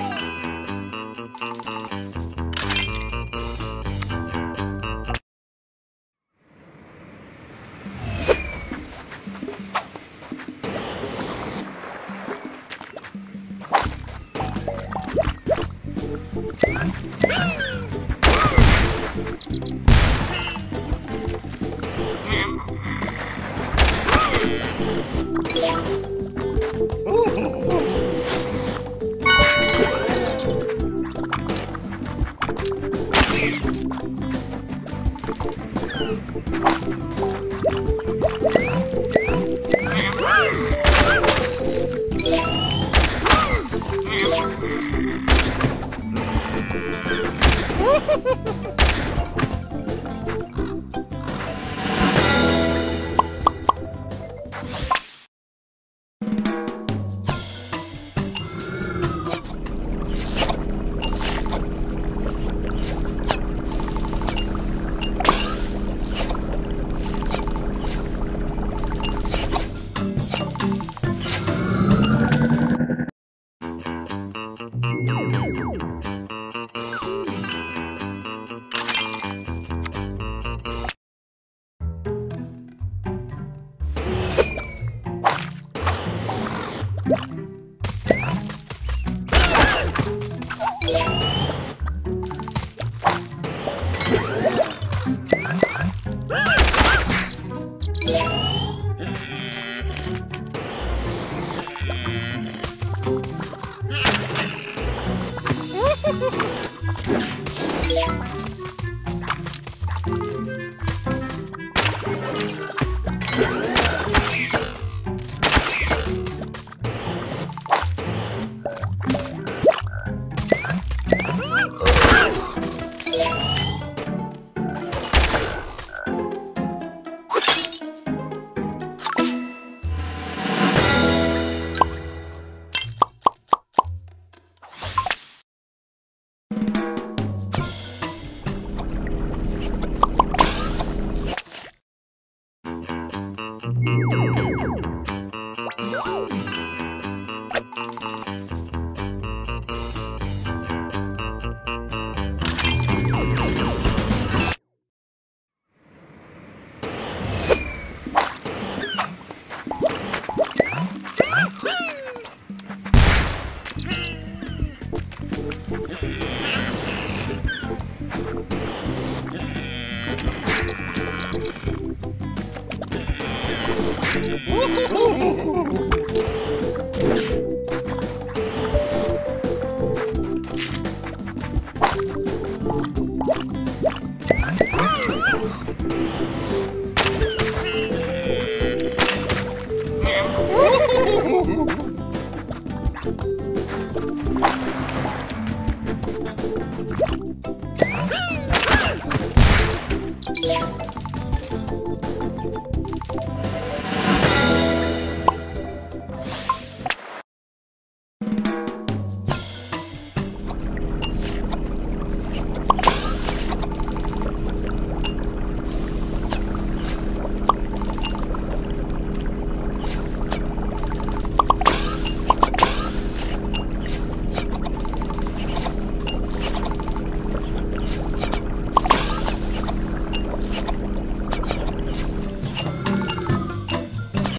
Música Ha ha ha!